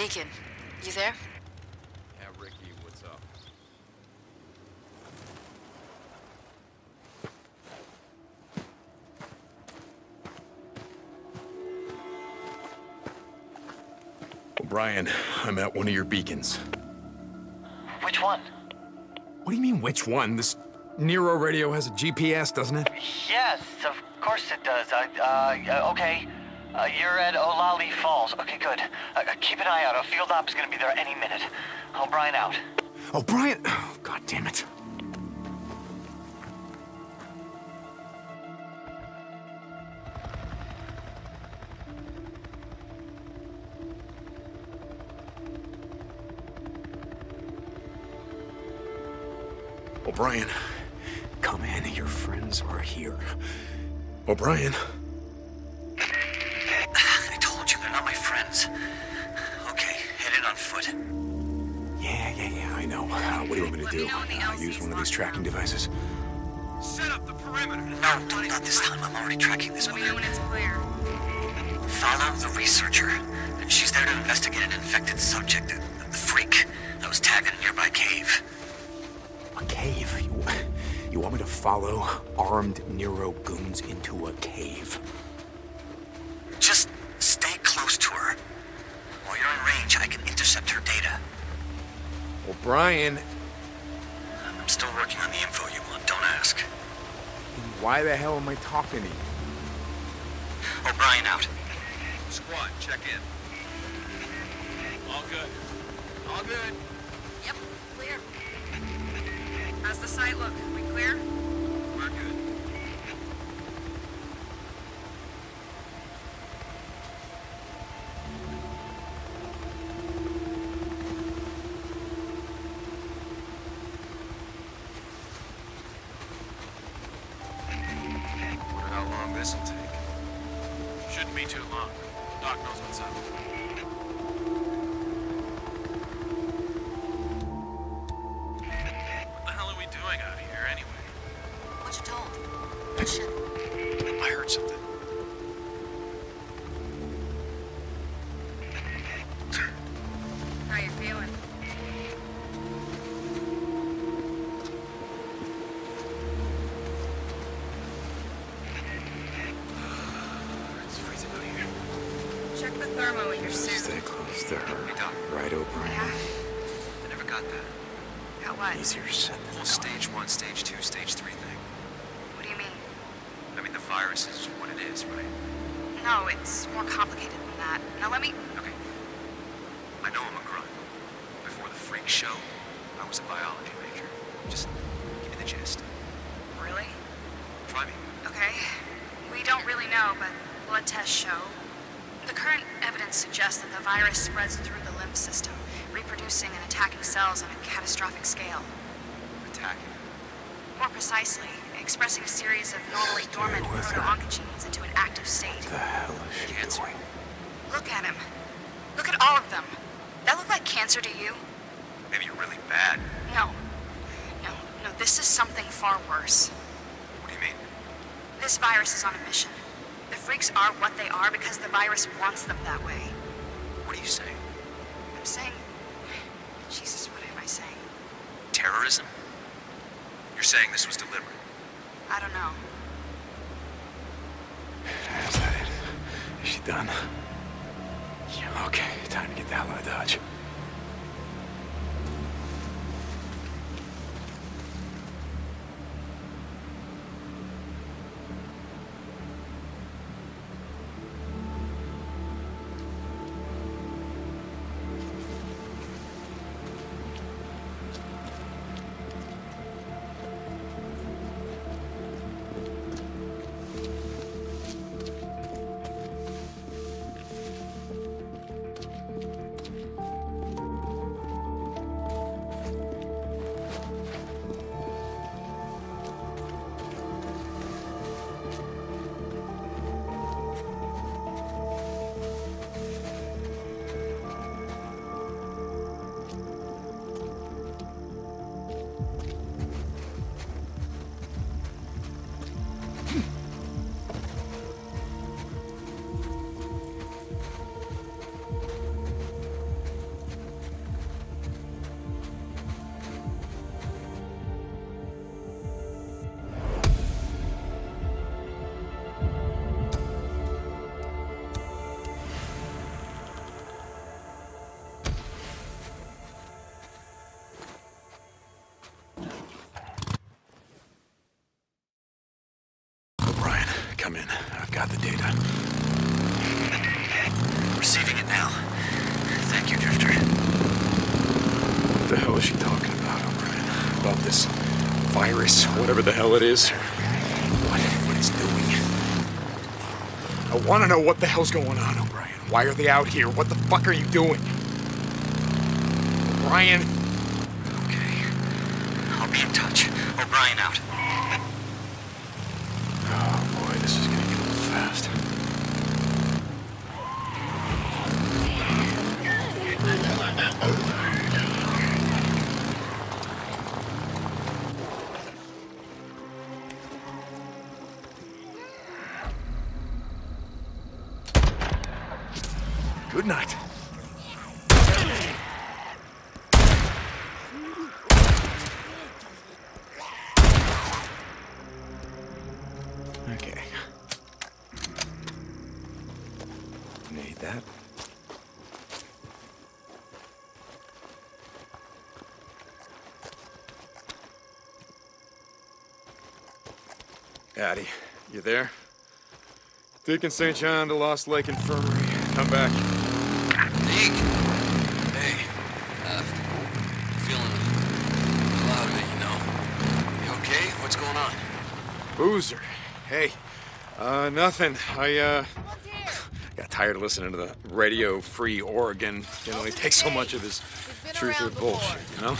Deacon, you there? Yeah, Ricky, what's up? O'Brien, I'm at one of your beacons. Which one? What do you mean, which one? This Nero radio has a GPS, doesn't it? Yes, of course it does. Uh, uh, okay. Uh, you're at Olali Falls. Okay, good. Uh, keep an eye out. A field op is gonna be there any minute. O'Brien out. O'Brien! Oh, God damn it. O'Brien, come in. Your friends are here. O'Brien. Not. Okay, head in on foot. Yeah, yeah, yeah, I know. Uh, what do you want me to do? Uh, use one of these tracking devices? Set up the perimeter! No, don't, not this time. I'm already tracking this Let one. me know when it's clear. Follow the researcher. She's there to investigate an infected subject, the, the freak, that was tagged in a nearby cave. A cave? You, you want me to follow armed Nero goons into a cave? O'Brien, I'm still working on the info you want, don't ask. why the hell am I talking to you? Oh, O'Brien out. Squad, check in. All good. All good. Yep, clear. How's the site look? We clear? What? Easier said than whole done. stage one, stage two, stage three thing. What do you mean? I mean, the virus is what it is, right? No, it's more complicated than that. Now let me... Okay. I know I'm a grunt. Before the freak show, I was a biology major. Just give me the gist. Really? Try me. Okay. We don't really know, but blood tests show. The current evidence suggests that the virus spreads through the lymph system, reproducing and attacking cells on a catastrophic scale. Attacking. More precisely, expressing a series of normally dormant proto-oncogenes into an active state. What the hell is she Cancer. doing? Look at him. Look at all of them. That look like cancer to you? Maybe you're really bad. No. No, no, this is something far worse. What do you mean? This virus is on a mission. The freaks are what they are because the virus wants them that way. What are you saying? I'm saying. Jesus, what am I saying? Terrorism? You're saying this was deliberate? I don't know. Is that it? Is she done? Yeah, okay. Time to get the hell out of Dodge. Come in. I've got the data. Receiving it now. Thank you, Drifter. What the hell is she talking about, O'Brien? About this virus, whatever the hell it is? What, what it's doing? I want to know what the hell's going on, O'Brien. Why are they out here? What the fuck are you doing? O'Brien? Okay. I'll be in touch. O'Brien out. Good night. Okay. Need that. Addie, you there? Deacon St. John to Lost Lake Infirmary. Come back. Deke! Hey, uh, feeling cloudy, you know. You okay? What's going on? Boozer. Hey. Uh, nothing. I, uh. Got tired of listening to the Radio Free Oregon. Can only take so much of this truth or bullshit, you know?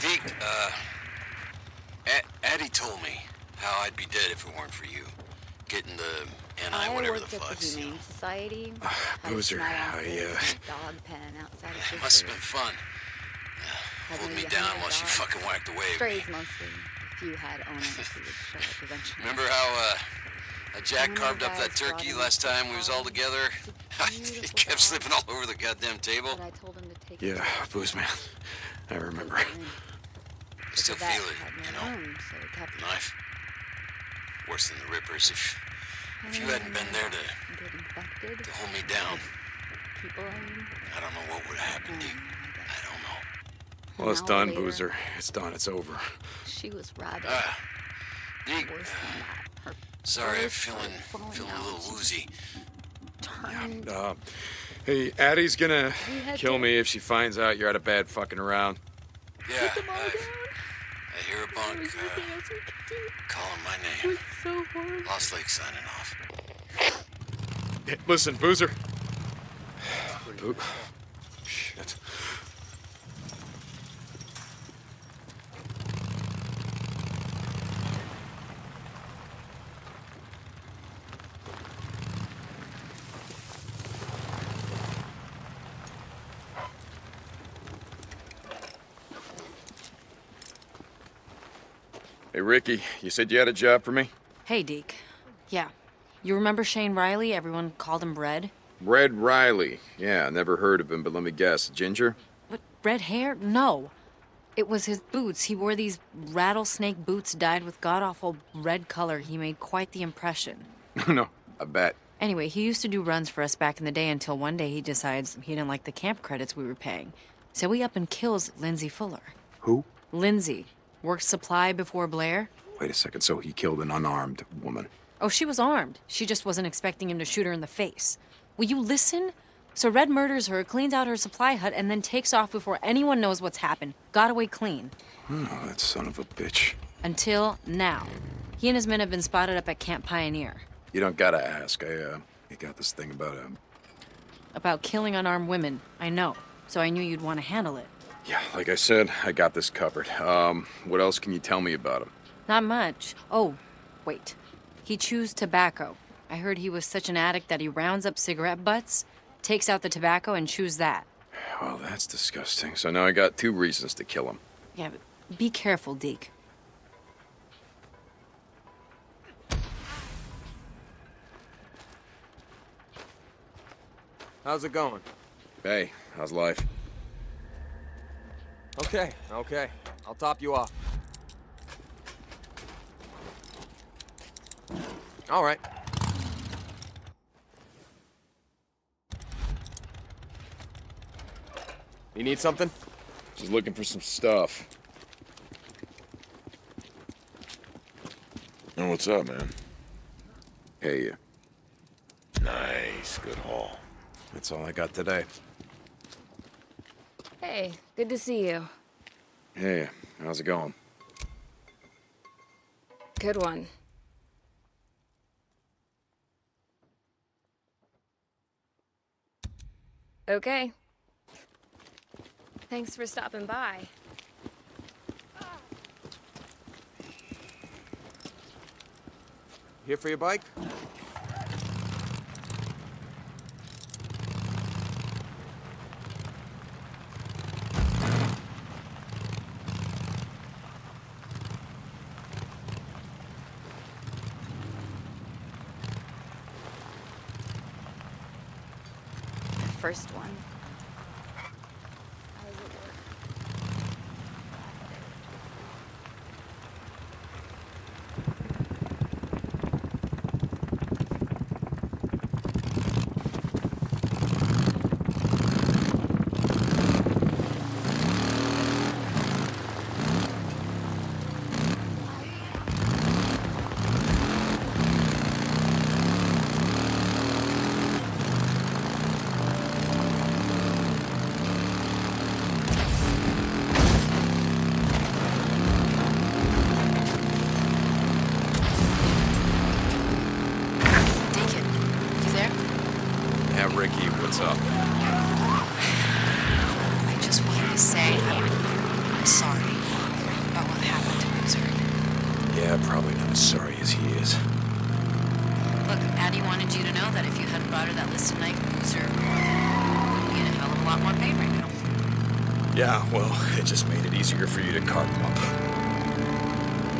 Deke, uh, A- Addie told me how I'd be dead if it weren't for you. Getting the NI, I whatever worked the at the you. Humane Society. Ah, Boozer, I, uh, dog pen outside of It must have been fun. Had Hold me down while she fucking whacked away at me. Strays mostly. If you had owners who would show up eventually. Remember how, uh, Jack carved up that turkey last time we was all together? It kept slipping all over the goddamn table. I told him to take Yeah. Booze Man. I remember. I still feel it, you know? room, so he kept it. Knife. Worse than the Rippers. If, if you hadn't been there to, Get infected. to hold me down, People, I mean. I don't know what would have happened, Mm, Deke. I I don't know. guess. Well, it's done, later, Boozer. It's done. It's over. She was rabid. Ah, Deke, Worse than that. Her sorry, I'm feeling, feeling a little woozy. turned. Uh, hey, Addie's gonna kill me if she finds out you're out of bad fucking around. Yeah, them all I, hear a bunk was uh, nothing else we could do. calling my name. was so hard. Lost Lake signing off. Hey, listen, Boozer. Boo- Shit. Hey, Ricky, you said you had a job for me? Hey, Deke. Yeah. You remember Shane Riley? Everyone called him Red? Red Riley. Yeah, never heard of him, but let me guess. Ginger? What? Red hair? No. It was his boots. He wore these rattlesnake boots dyed with god awful red color. He made quite the impression. no, I bet. Anyway, he used to do runs for us back in the day until one day he decides he didn't like the camp credits we were paying. So he up and kills Lindsay Fuller. Who? Lindsay. Worked supply before Blair. Wait a second, so he killed an unarmed woman. Oh, she was armed. She just wasn't expecting him to shoot her in the face. Will you listen? So Red murders her, cleans out her supply hut, and then takes off before anyone knows what's happened. Got away clean. Oh, that son of a bitch. Until now. He and his men have been spotted up at Camp Pioneer. You don't gotta ask. I, uh, I got this thing about, um, About killing unarmed women. I know. So I knew you'd want to handle it. Yeah, like I said, I got this covered. Um, what else can you tell me about him? Not much. Oh, wait. He chews tobacco. I heard he was such an addict that he rounds up cigarette butts, takes out the tobacco, and chews that. Well, that's disgusting. So now I got two reasons to kill him. Yeah, but be careful, Deke. How's it going? Hey, how's life? Okay, okay. I'll top you off. All right. You need something? Just looking for some stuff. Oh, what's up, man? Pay you. Nice, good haul. That's all I got today. Hey, good to see you. Hey, how's it going? Good one. Okay. Thanks for stopping by. Here for your bike? First one. That if you hadn't brought her that lidocaine, Boozer would be in a hell of a lot more pain right now. Yeah, well, it just made it easier for you to carve him up.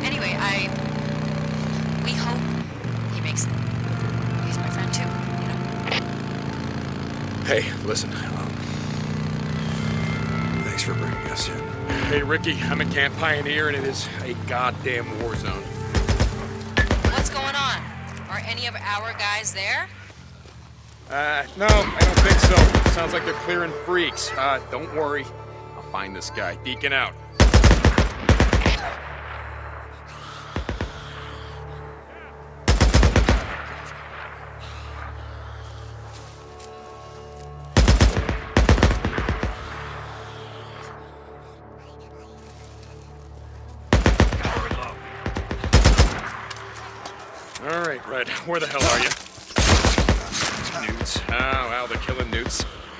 Anyway, I. We hope he makes it. He's my friend too, you know? Hey, listen, um, thanks for bringing us in. Hey, Ricky, I'm a camp pioneer, and it is a goddamn war zone. What's going on? Are any of our guys there? Uh, no, I don't think so. Sounds like they're clearing freaks. Uh, don't worry. I'll find this guy. Deacon out. They're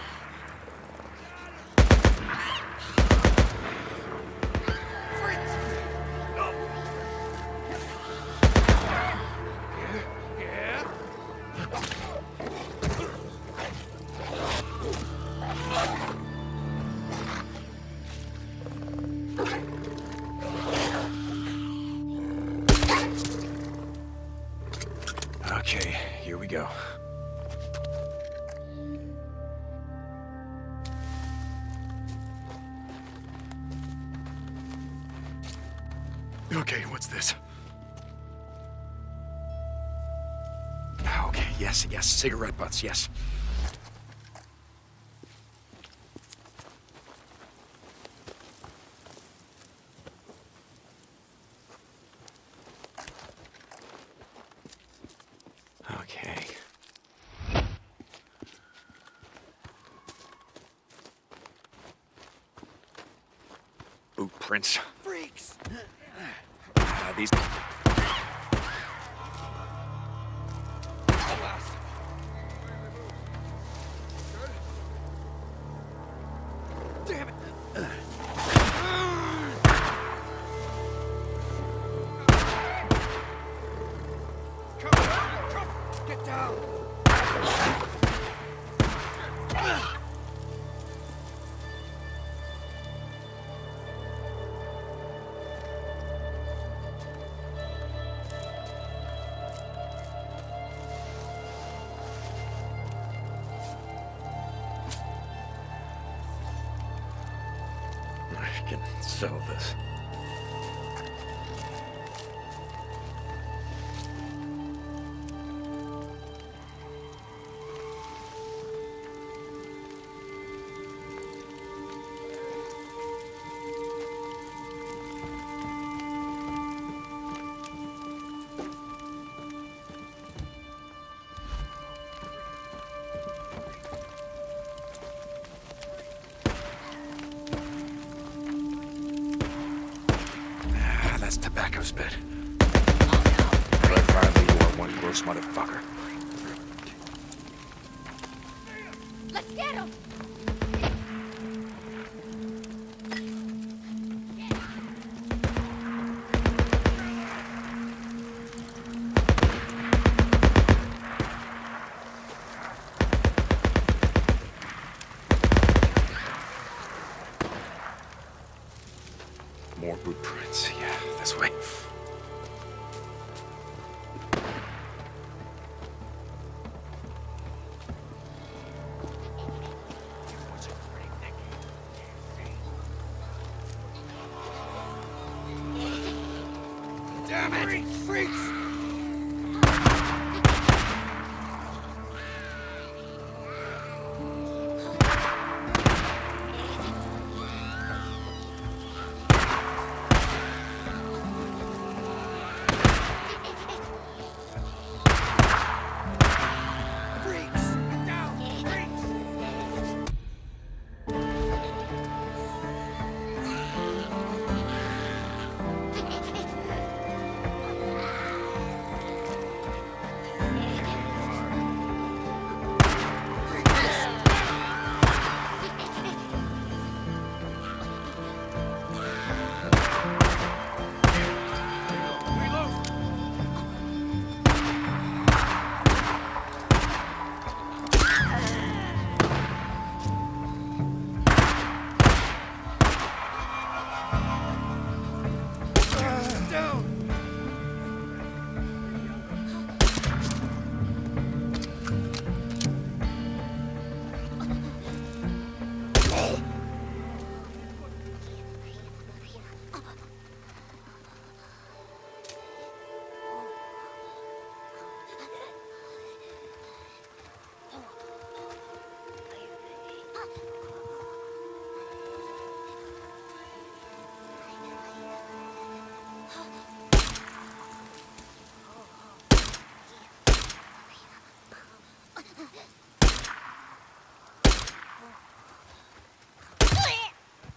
cigarette butts, yes. Okay. Boot prints. Freaks! Uh, these. I can this. that's tobacco's bed. Red Riley, you are one gross motherfucker. Damn it! Freaks!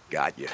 Got you.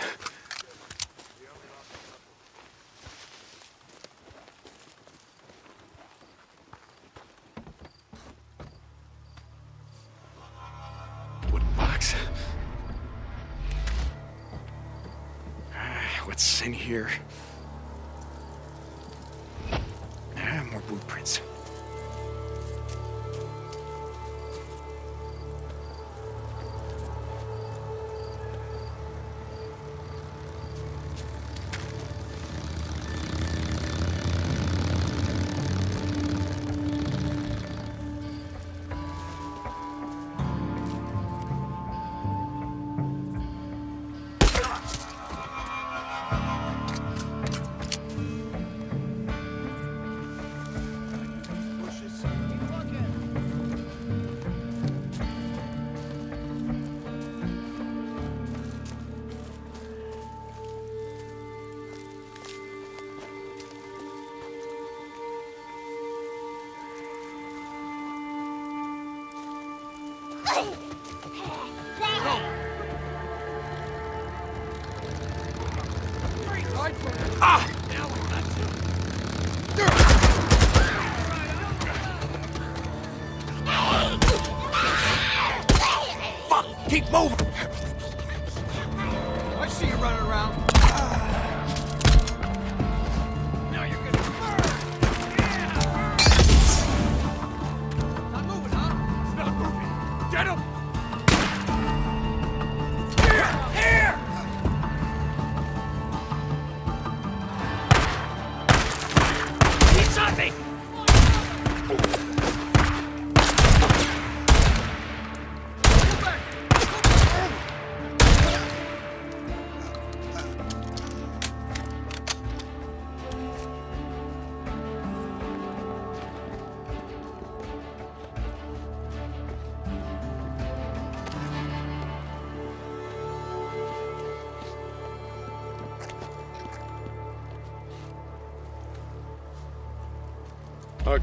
Keep moving! I see you running around.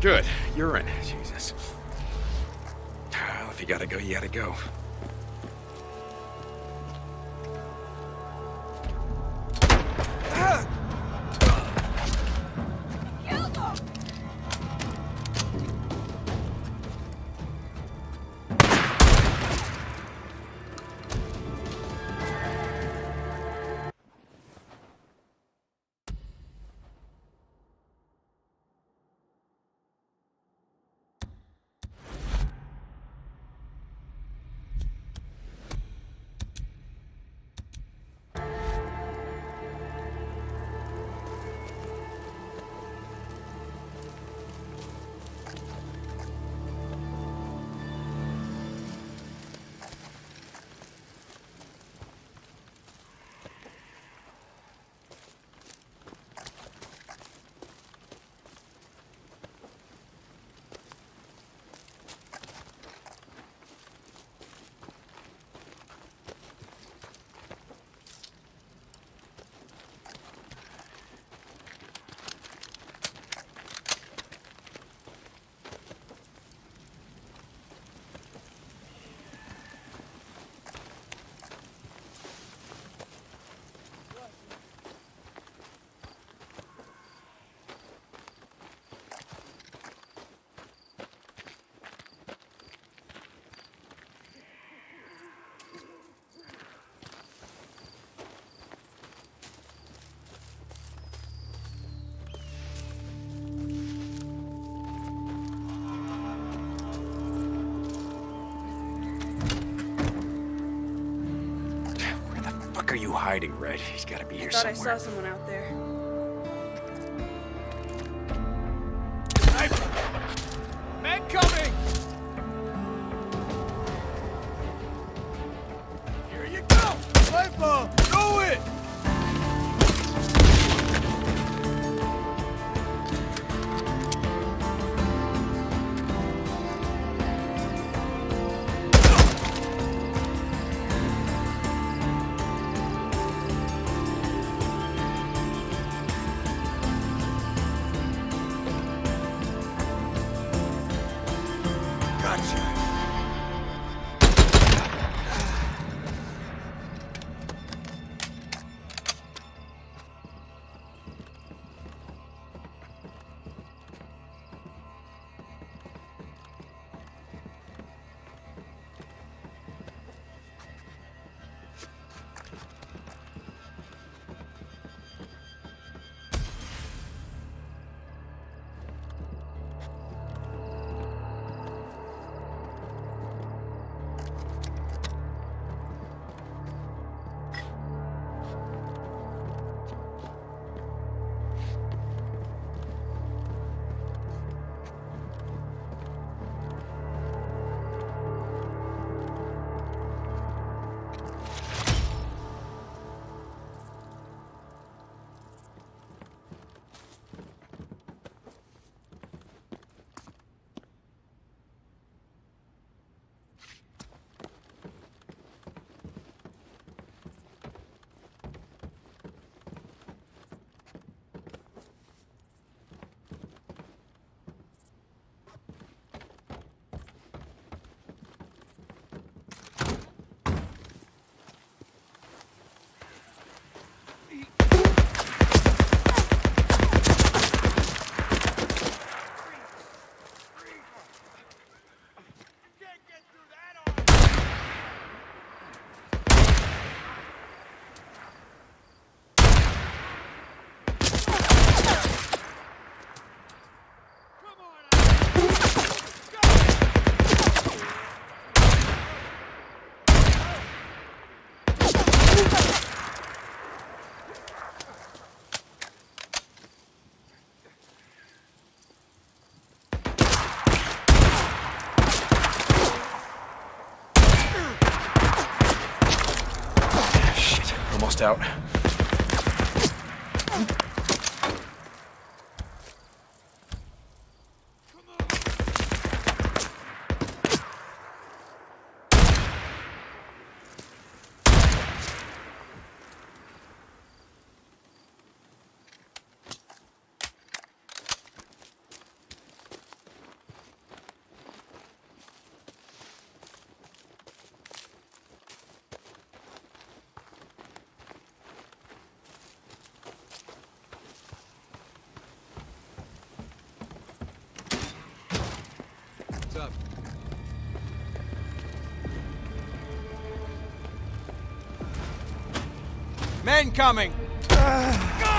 Good. You're in. Jesus. Well, if you gotta go, you gotta go. You hiding, Red? He's gotta be I here thought I somewhere. saw someone out out. Men coming! Ah.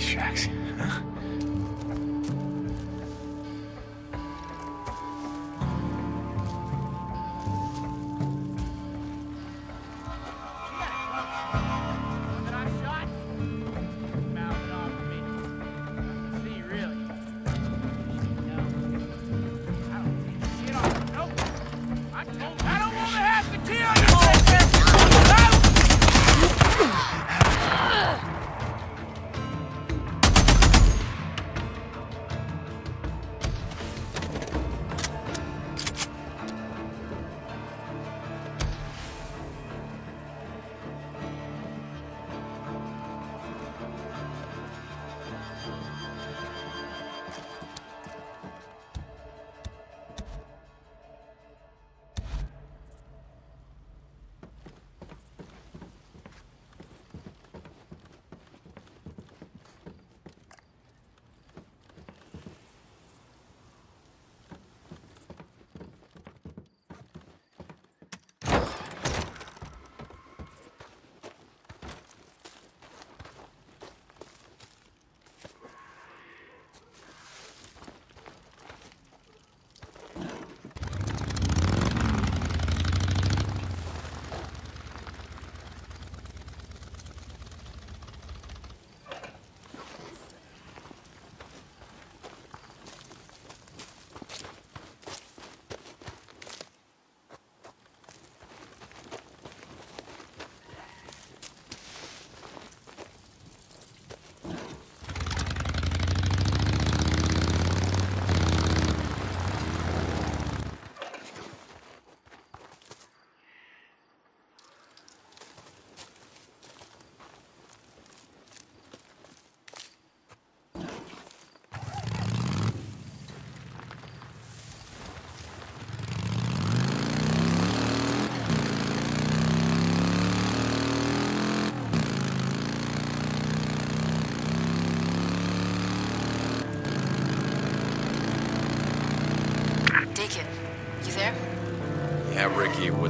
These shacks. Huh?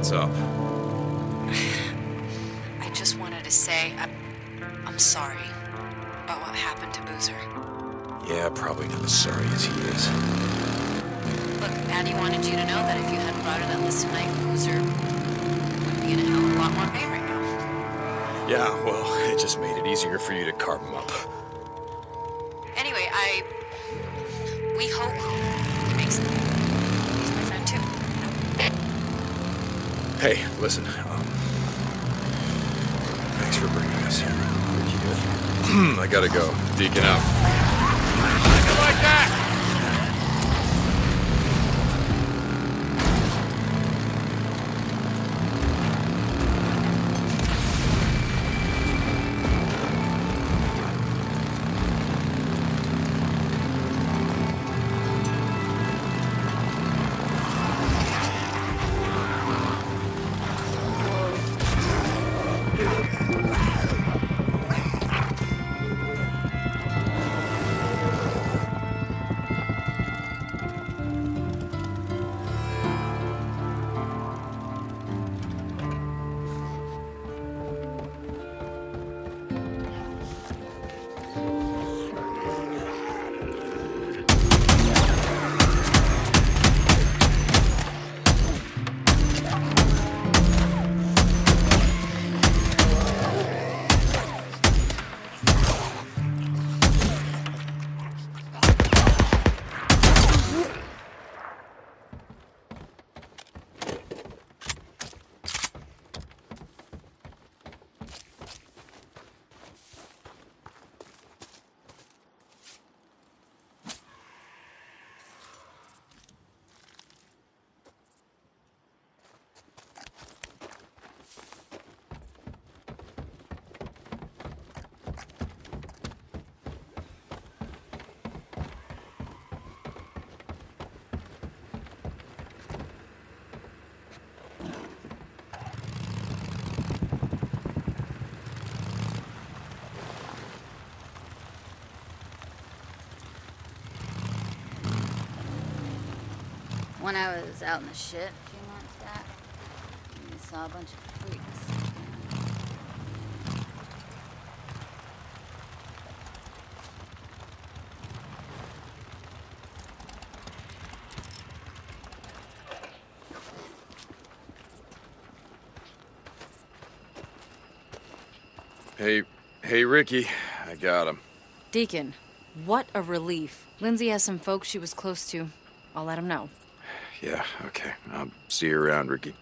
What's up? I just wanted to say I'm, I'm sorry about what happened to Boozer. Yeah, probably not as sorry as he is. Look, Addie wanted you to know that if you hadn't brought her that lidocaine, Boozer would be in a hell of a lot more pain right now. Yeah, well, it just made it easier for you to carve him up. Anyway, I. We hope he makes it. Hey, listen, um, thanks for bringing us here. I gotta go. Deacon out. Like that! When I was out in the shit a few months back, I saw a bunch of freaks. Hey, hey, Rikki, I got him. Deacon, what a relief. Lindsay has some folks she was close to. I'll let him know. Yeah, okay. I'll see you around, Rikki.